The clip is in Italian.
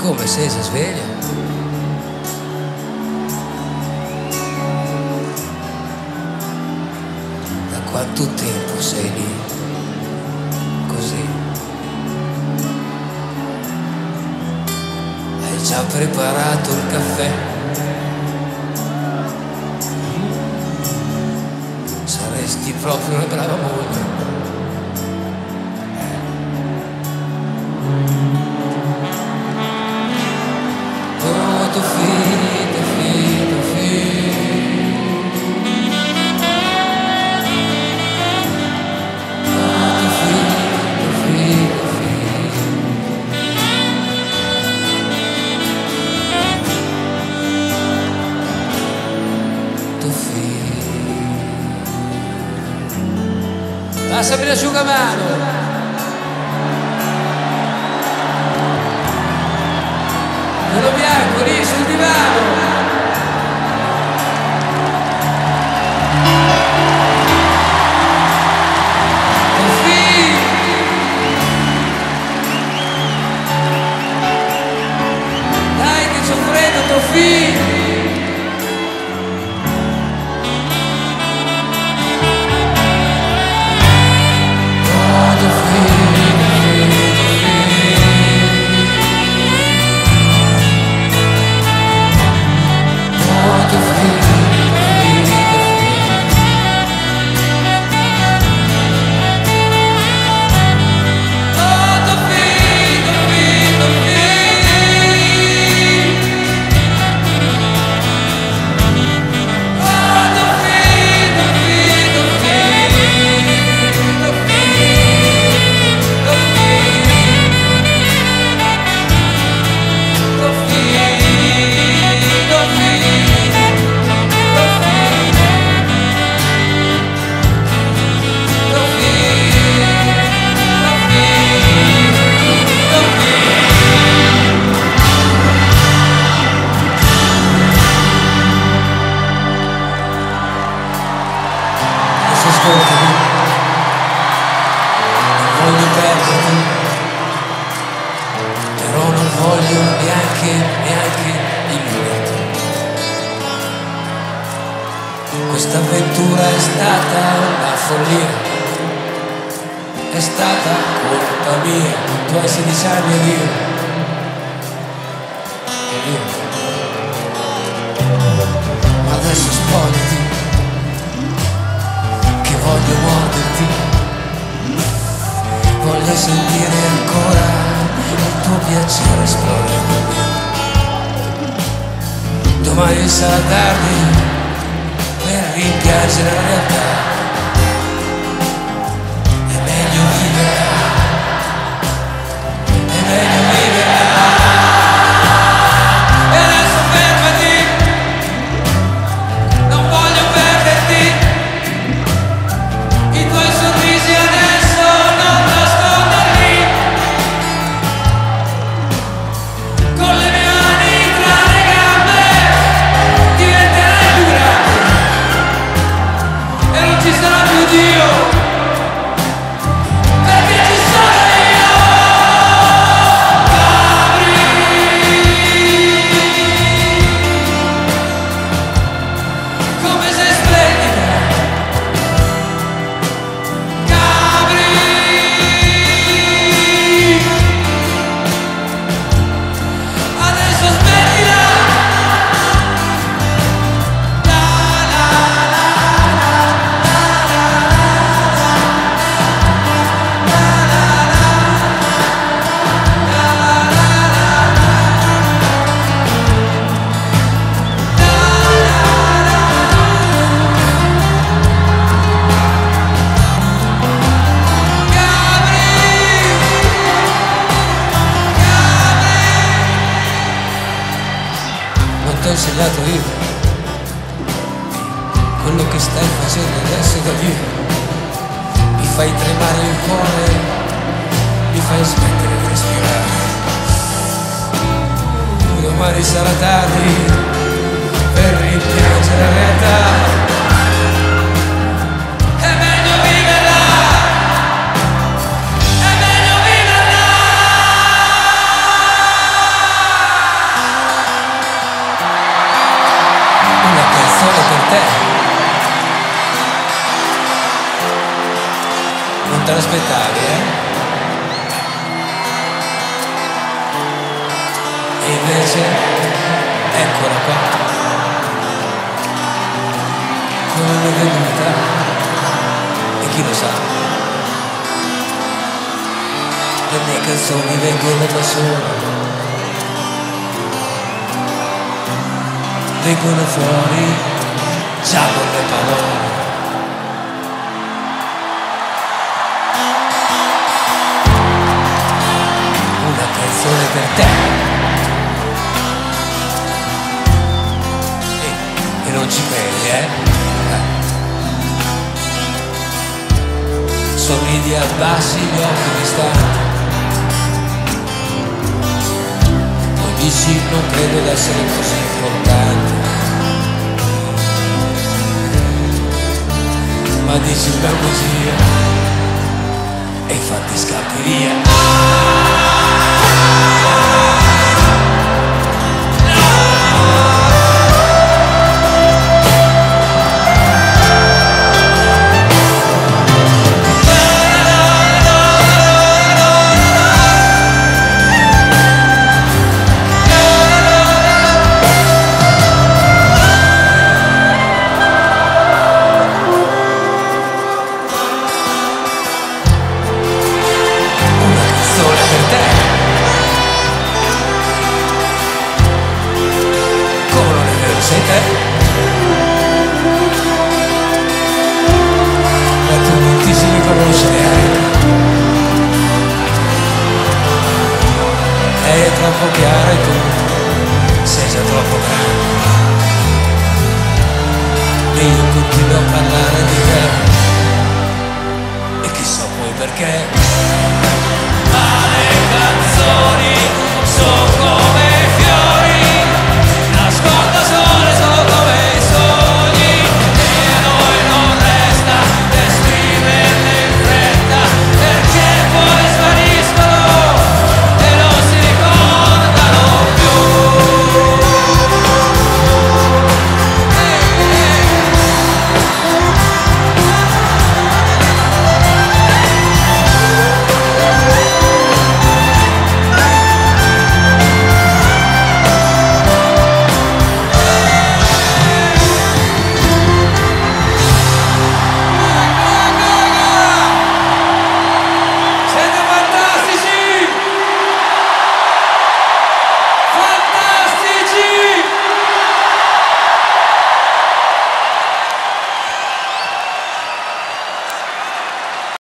come sei, si sveglia? Da quanto tempo sei lì? Così. Hai già preparato il caffè? Saresti proprio una brava moglie. Passami l'asciugamano. Quello bianco lì sul divano. Dai che c'ho freddo, Toffì. Voglio perderti, però non voglio neanche, neanche illuderti. Questa avventura è stata una follia, è stata colpa mia, tu hai 16 anni ed io, ed io. Adesso spogliati che voglio morderti, voglio sentire ancora il tuo piacere esplodere. Domani sarà tardi per rimpiangere la realtà. È meglio vivere, è meglio vivere. Insegnato io quello che stai facendo adesso da Dio mi fai tremare il cuore mi fai smettere di respirare domani sarà tardi per rimpiangere la realtà. L'aspettavi, eh? E invece, eccola qua. Come l'ho venuta? E chi lo sa? Le mie canzoni vengono da sole. Vengono fuori già con le parole. Eh? eh. Sorridi abbassi gli occhi distanti. Poi dici non credo d'essere così importante. Ma dici una bugia e infatti scappi via.